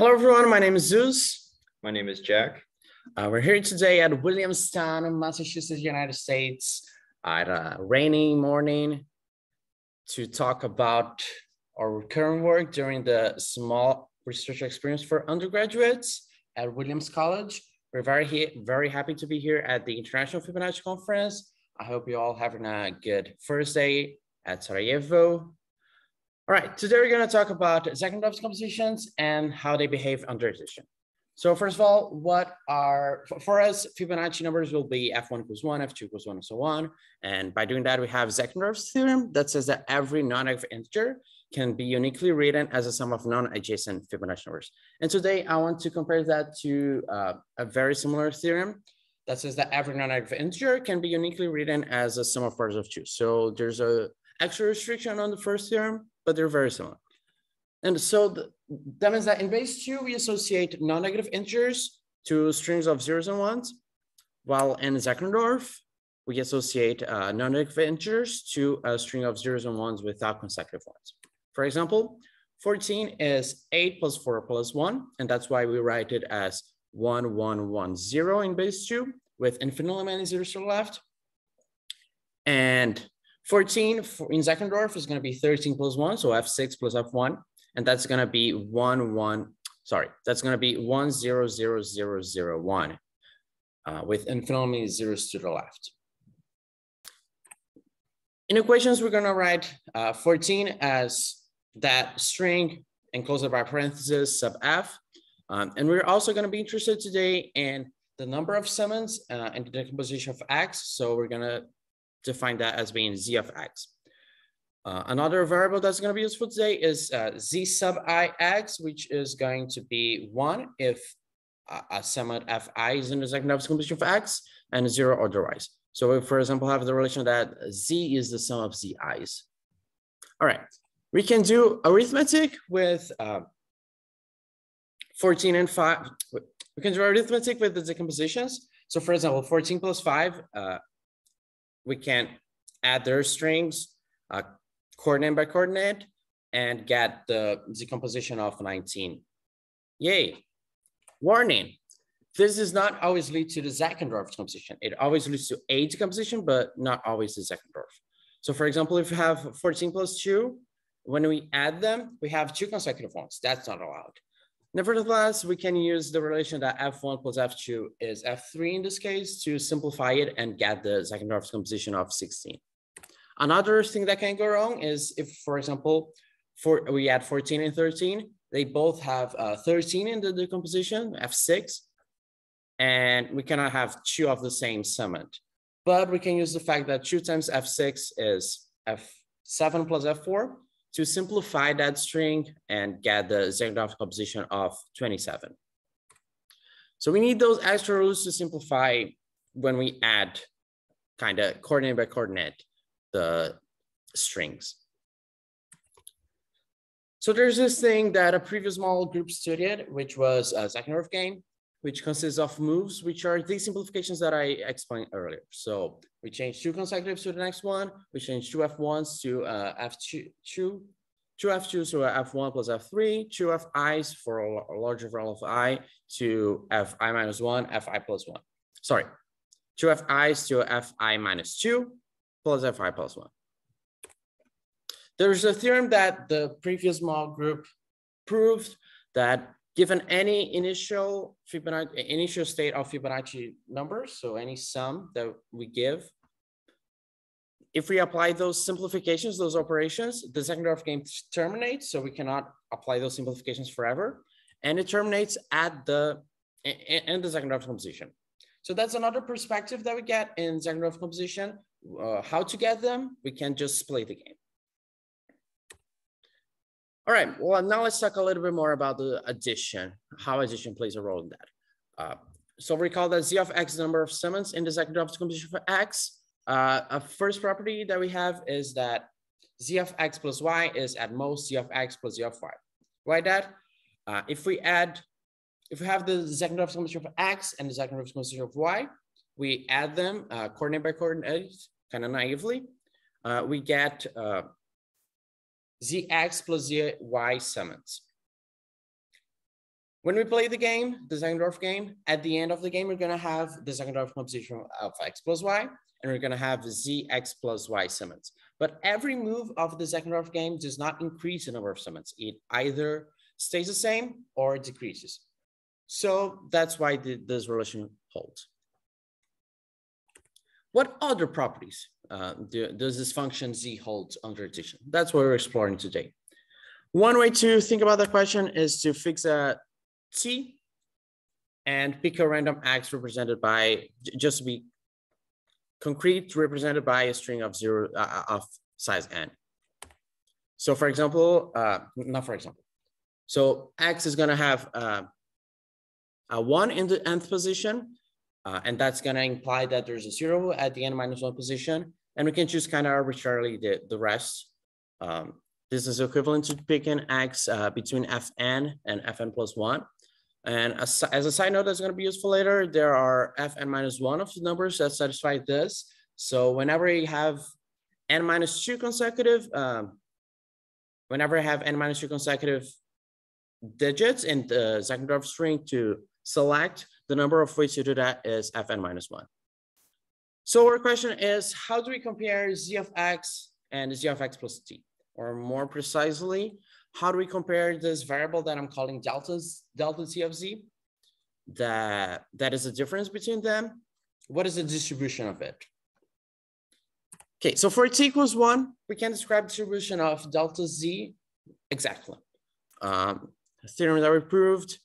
Hello, everyone. My name is Zeus. My name is Jack. Uh, we're here today at Williamstown, Massachusetts, United States, at a rainy morning to talk about our current work during the small research experience for undergraduates at Williams College. We're very, very happy to be here at the International Fibonacci Conference. I hope you all having a good first day at Sarajevo. All right, today we're going to talk about Zeckendorf's compositions and how they behave under addition. So first of all, what are, for us, Fibonacci numbers will be F1 equals 1, F2 equals 1, and so on. And by doing that, we have Zeckendorf's theorem that says that every non-negative integer can be uniquely written as a sum of non-adjacent Fibonacci numbers. And today I want to compare that to uh, a very similar theorem that says that every non-negative integer can be uniquely written as a sum of powers of two. So there's a extra restriction on the first theorem, but they're very similar. And so that means that in base two, we associate non-negative integers to strings of zeros and ones, while in Zeckendorf, we associate uh, non-negative integers to a string of zeros and ones without consecutive ones. For example, 14 is 8 plus 4 plus 1, and that's why we write it as 1, 1, 1, 0 in base 2 with infinitely many zeros to the left. And 14 in Zeckendorf is going to be 13 plus 1, so f6 plus f1, and that's going to be 1, 1, sorry, that's going to be 1, 0, 0, 0, 0, 1 uh, with infinitely zeros to the left. In equations, we're going to write uh, 14 as that string enclosed by parentheses sub f. Um, and we're also going to be interested today in the number of summands uh, and the decomposition of x. So we're going to define that as being z of x. Uh, another variable that's going to be useful today is uh, z sub i x, which is going to be one if a sum of fi is in the second decomposition of x and zero otherwise. So we, for example, have the relation that z is the sum of zi's. All right, we can do arithmetic with uh, 14 and 5. We can do arithmetic with the decompositions. So for example, 14 plus 5, uh, we can add their strings uh, coordinate by coordinate and get the decomposition of 19. Yay. Warning. This does not always lead to the Zeckendorf decomposition. It always leads to a decomposition, but not always the Zeckendorf. So for example, if you have 14 plus 2, when we add them, we have two consecutive ones. That's not allowed. Nevertheless, we can use the relation that F1 plus F2 is F3 in this case to simplify it and get the Zeckendorf composition of 16. Another thing that can go wrong is if, for example, for, we add 14 and 13, they both have uh, 13 in the decomposition, F6, and we cannot have two of the same summand. But we can use the fact that two times F6 is F7 plus F4, to simplify that string and get the Zeckendorf composition of 27. So we need those extra rules to simplify when we add kind of coordinate by coordinate the strings. So there's this thing that a previous model group studied, which was a Zeckendorf game, which consists of moves, which are these simplifications that I explained earlier. So we change two consecutives to the next one. We change two F1s to uh, F2, two, two F2s to F1 plus F3, two Fi's for a larger value of I to Fi minus one, Fi plus one. Sorry, two Fi's to Fi minus two plus Fi plus one. There's a theorem that the previous small group proved that given any initial Fibonacci, initial state of Fibonacci numbers, so any sum that we give, if we apply those simplifications, those operations, the Zeckendorf game terminates, so we cannot apply those simplifications forever, and it terminates at the in the Zeckendorf composition. So that's another perspective that we get in Zeckendorf composition. Uh, how to get them? We can just play the game. All right, well, now let's talk a little bit more about the addition, how addition plays a role in that. Uh, so recall that z of x is the number of summands in the Zeckendorf composition for x. Uh, a first property that we have is that z of x plus y is at most z of x plus z of y. Why that? Uh, if we add, if we have the Zeckendorf composition of x and the Zeckendorf composition of y, we add them uh, coordinate by coordinate, kind of naively, uh, we get uh, zx plus zy summands. When we play the game, the Zeckendorf game, at the end of the game, we're gonna have the Zeckendorf composition of alpha x plus y, and we're gonna have zx plus y summands. But every move of the Zeckendorf game does not increase the number of summands. It either stays the same or decreases. So that's why the, this relation holds. What other properties uh, do, does this function z hold under addition? That's what we're exploring today. One way to think about that question is to fix a t and pick a random x represented by, just to be concrete, represented by a string of zero uh, uh, of size n. So for example, uh, not for example. So x is gonna have uh, a one in the nth position, uh, and that's gonna imply that there's a zero at the n minus one position, and we can choose kind of arbitrarily the, the rest. Um, this is equivalent to picking x uh, between fn and fn plus one. And as, as a side note that's going to be useful later, there are fn minus one of the numbers that satisfy this. So whenever you have n minus two consecutive, um, whenever I have n minus two consecutive digits in the second Zeckendorf string to select, the number of ways to do that is fn minus one. So our question is, how do we compare z of x and z of x plus t? Or more precisely, how do we compare this variable that I'm calling deltas, delta t of z? That, that is the difference between them. What is the distribution of it? Okay, so for t equals one, we can describe distribution of delta z exactly. Um, the theorem that we proved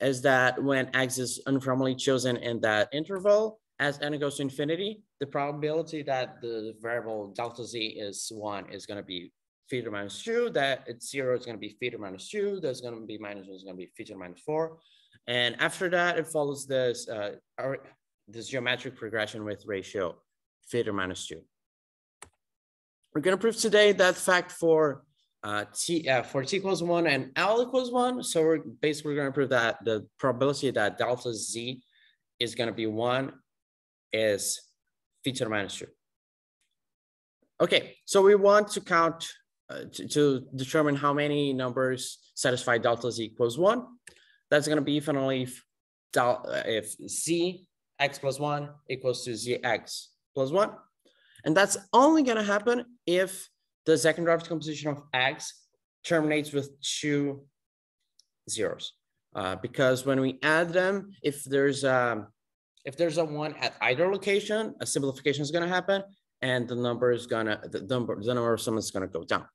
is that when x is uniformly chosen in that interval, as n goes to infinity, the probability that the variable delta z is one is going to be theta minus two, that it's zero, is going to be theta minus two, there's going to be minus one, is going to be theta minus four. And after that, it follows this, uh, our, this geometric progression with ratio theta minus two. We're going to prove today that fact for uh, t uh, for t equals one and l equals one. So we're basically going to prove that the probability that delta z is going to be one is feature two. Okay, so we want to count uh, to, to, determine how many numbers satisfy delta z equals one. That's going to be if and only if, uh, if z x plus one equals to zx plus one. And that's only going to happen if the Zeckendorf decomposition of x terminates with two zeros. Uh, because when we add them, if there's a, if there's a one at either location, a simplification is going to happen and the number is gonna the number the number of summands is gonna go down.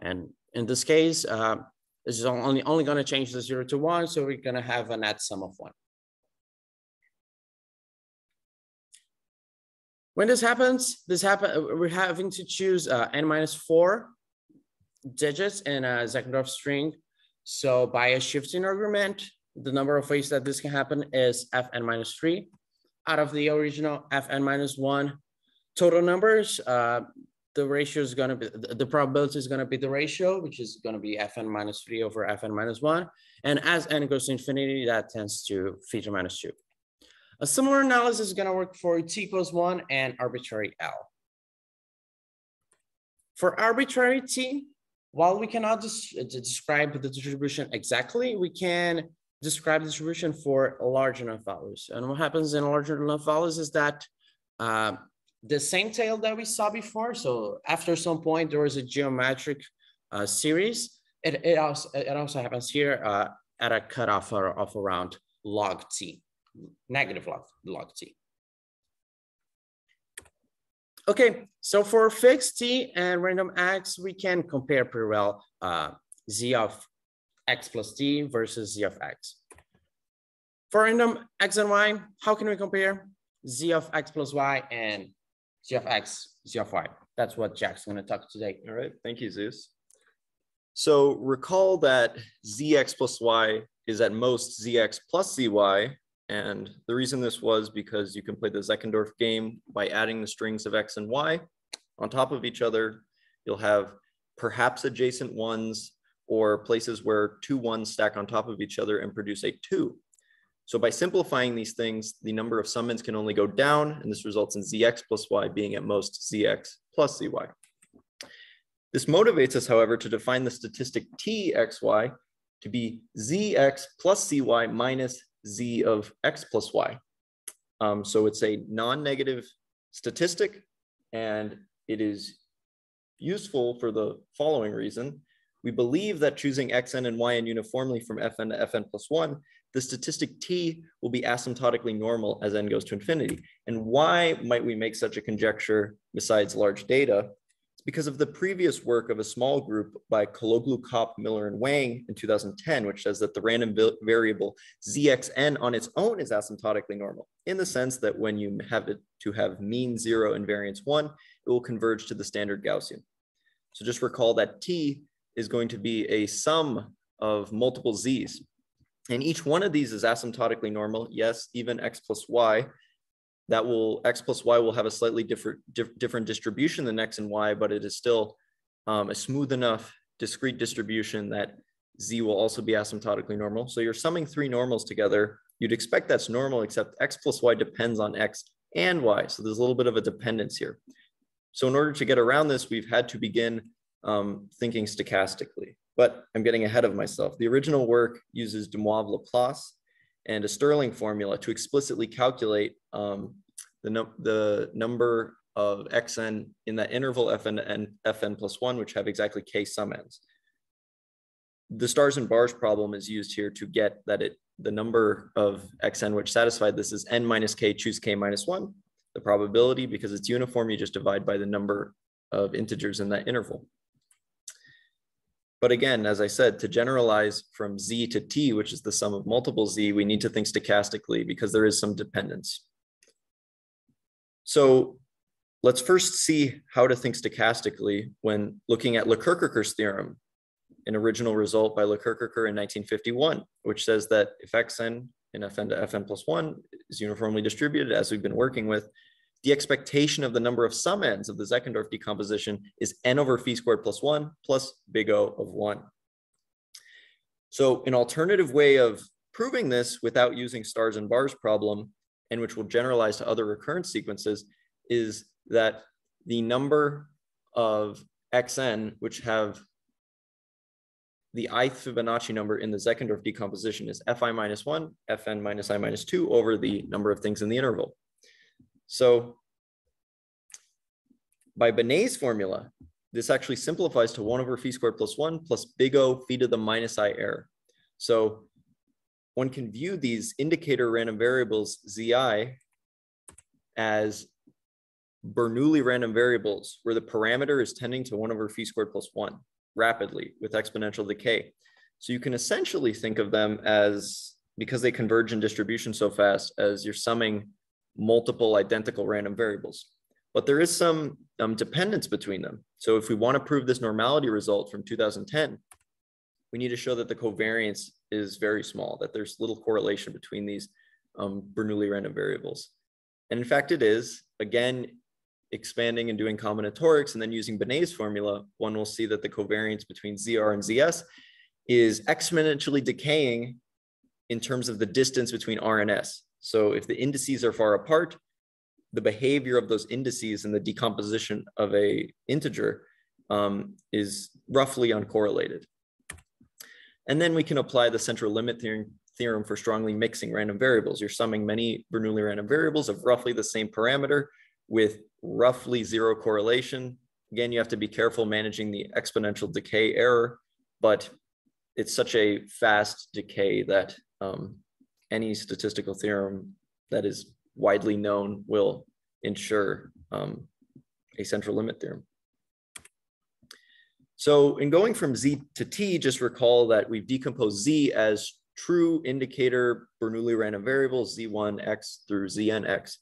And in this case, uh, this is only, only gonna change the zero to one, so we're gonna have a net sum of one. When this happens, this happen we're having to choose uh, n minus four digits in a Zeckendorf string. So by a shifting argument, the number of ways that this can happen is fn minus three out of the original fn minus one total numbers. Uh, the ratio is going to be, the probability is going to be the ratio, which is going to be fn minus 3 over fn minus 1. And as n goes to infinity, that tends to theta minus 2. A similar analysis is going to work for t equals 1 and arbitrary L. For arbitrary t, while we cannot des describe the distribution exactly, we can describe distribution for large enough values. And what happens in larger enough values is that uh, the same tail that we saw before. So after some point, there was a geometric uh, series. It, it, also, it also happens here uh, at a cutoff of around log t, negative log, log t. Okay, so for fixed t and random x, we can compare pretty well uh, z of x plus t versus z of x. For random x and y, how can we compare z of x plus y and z of x, z of y. That's what Jack's going to talk today. All right. Thank you, Zeus. So recall that zx plus y is at most zx plus zy. And the reason this was because you can play the Zeckendorf game by adding the strings of x and y on top of each other. You'll have perhaps adjacent ones or places where two ones stack on top of each other and produce a two. So by simplifying these things, the number of summands can only go down, and this results in zx plus y being at most zx plus zy. This motivates us, however, to define the statistic txy to be zx plus cy minus z of x plus y. Um, so it's a non-negative statistic and it is useful for the following reason. We believe that choosing xn and yn uniformly from fn to fn plus one, the statistic t will be asymptotically normal as n goes to infinity. And why might we make such a conjecture besides large data? It's because of the previous work of a small group by Kologlu, Kopp, Miller, and Wang in 2010, which says that the random variable zxn on its own is asymptotically normal in the sense that when you have it to have mean zero and variance one, it will converge to the standard Gaussian. So just recall that t is going to be a sum of multiple z's. And each one of these is asymptotically normal. Yes, even x plus y that will x plus y will have a slightly different different distribution than x and y, but it is still um, a smooth enough discrete distribution that z will also be asymptotically normal. So you're summing three normals together. You'd expect that's normal, except x plus y depends on x and y. So there's a little bit of a dependence here. So in order to get around this, we've had to begin um, thinking stochastically. But I'm getting ahead of myself. The original work uses de Moivre-Laplace and a Stirling formula to explicitly calculate um, the, the number of xn in that interval fn and fn plus one, which have exactly k summands. The stars and bars problem is used here to get that it the number of xn which satisfied this is n minus k, choose k minus one. The probability, because it's uniform, you just divide by the number of integers in that interval. But again, as I said, to generalize from z to t, which is the sum of multiple z, we need to think stochastically because there is some dependence. So let's first see how to think stochastically when looking at Lekkerkerker's theorem, an original result by Lekircher in 1951, which says that if xn in fn to fn plus one is uniformly distributed as we've been working with, the expectation of the number of summands of the Zeckendorf decomposition is n over phi squared plus one plus big O of one. So an alternative way of proving this without using stars and bars problem, and which will generalize to other recurrence sequences, is that the number of xn, which have the ith Fibonacci number in the Zeckendorf decomposition is fi minus one, fn minus i minus two over the number of things in the interval. So by Binet's formula, this actually simplifies to one over phi squared plus one plus big O phi to the minus i error. So one can view these indicator random variables zi as Bernoulli random variables where the parameter is tending to one over phi squared plus one rapidly with exponential decay. So you can essentially think of them as, because they converge in distribution so fast, as you're summing multiple identical random variables. But there is some um, dependence between them. So if we want to prove this normality result from 2010, we need to show that the covariance is very small, that there's little correlation between these um, Bernoulli random variables. And in fact, it is. Again, expanding and doing combinatorics and then using Binet's formula, one will see that the covariance between ZR and ZS is exponentially decaying in terms of the distance between R and S. So if the indices are far apart, the behavior of those indices and the decomposition of a integer um, is roughly uncorrelated. And then we can apply the central limit theorem, theorem for strongly mixing random variables. You're summing many Bernoulli random variables of roughly the same parameter with roughly zero correlation. Again, you have to be careful managing the exponential decay error, but it's such a fast decay that um, any statistical theorem that is widely known will ensure um, a central limit theorem. So in going from Z to T, just recall that we've decomposed Z as true indicator Bernoulli random variables, Z1x through ZNX.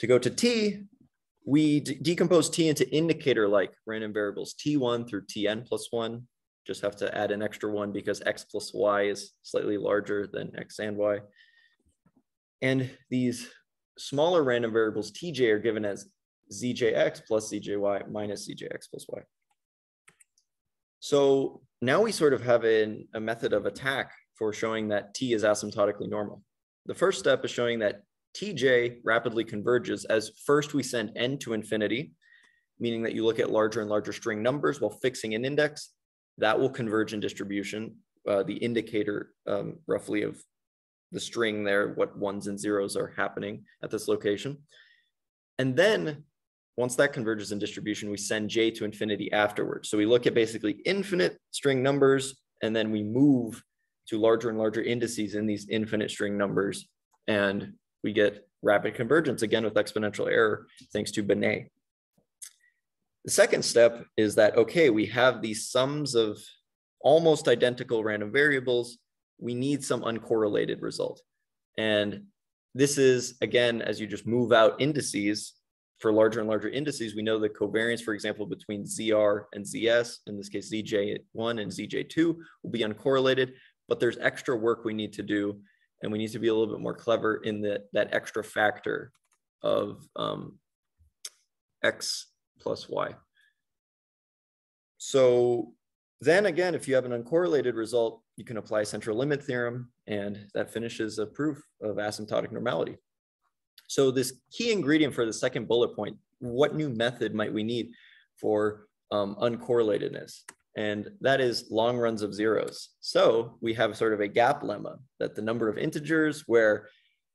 To go to T, we decompose T into indicator-like random variables, T1 through Tn plus one, just have to add an extra one because x plus y is slightly larger than x and y. And these smaller random variables tj are given as zjx plus zjy minus zjx plus y. So now we sort of have an, a method of attack for showing that t is asymptotically normal. The first step is showing that tj rapidly converges as first we send n to infinity, meaning that you look at larger and larger string numbers while fixing an index, that will converge in distribution uh, the indicator um, roughly of the string there, what ones and zeros are happening at this location. And then once that converges in distribution, we send j to infinity afterwards. So we look at basically infinite string numbers, and then we move to larger and larger indices in these infinite string numbers. And we get rapid convergence again with exponential error, thanks to Binet. The second step is that, okay, we have these sums of almost identical random variables. We need some uncorrelated result. And this is, again, as you just move out indices, for larger and larger indices, we know the covariance, for example, between ZR and ZS, in this case, ZJ1 and ZJ2 will be uncorrelated, but there's extra work we need to do. And we need to be a little bit more clever in the, that extra factor of um, X plus Y. So then again, if you have an uncorrelated result, you can apply central limit theorem and that finishes a proof of asymptotic normality. So this key ingredient for the second bullet point, what new method might we need for um, uncorrelatedness? And that is long runs of zeros. So we have sort of a gap lemma that the number of integers where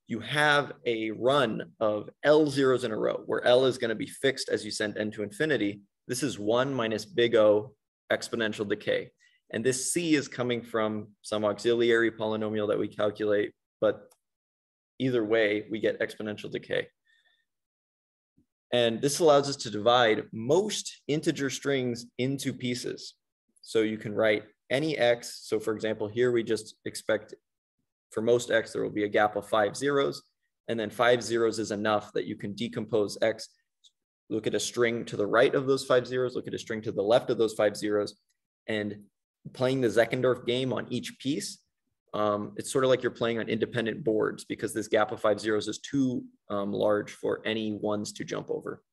you have a run of L zeros in a row, where L is gonna be fixed as you send n to infinity. This is one minus big O exponential decay. And this C is coming from some auxiliary polynomial that we calculate, but either way, we get exponential decay. And this allows us to divide most integer strings into pieces. So you can write any x. So for example, here we just expect for most x, there will be a gap of five zeros. And then five zeros is enough that you can decompose x. Look at a string to the right of those five zeros, look at a string to the left of those five zeros, and playing the Zeckendorf game on each piece um, it's sort of like you're playing on independent boards because this gap of five zeros is too um, large for any ones to jump over.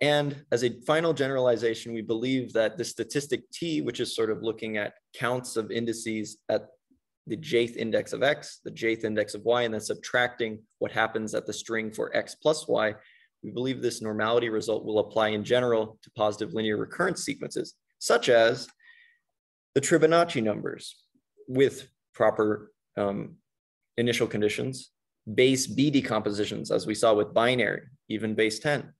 And as a final generalization, we believe that the statistic T, which is sort of looking at counts of indices at the jth index of X, the jth index of Y, and then subtracting what happens at the string for X plus Y, we believe this normality result will apply in general to positive linear recurrence sequences, such as the Fibonacci numbers with proper um, initial conditions, base B decompositions, as we saw with binary, even base 10,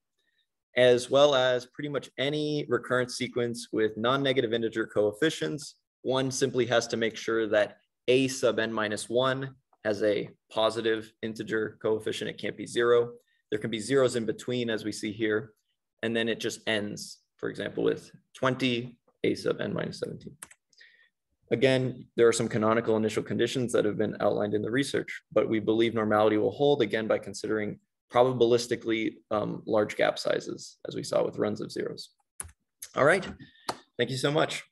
as well as pretty much any recurrence sequence with non-negative integer coefficients. One simply has to make sure that A sub n minus one has a positive integer coefficient. It can't be zero. There can be zeros in between as we see here. And then it just ends, for example, with 20, A sub n minus 17. Again, there are some canonical initial conditions that have been outlined in the research, but we believe normality will hold again by considering probabilistically um, large gap sizes, as we saw with runs of zeros. All right, thank you so much.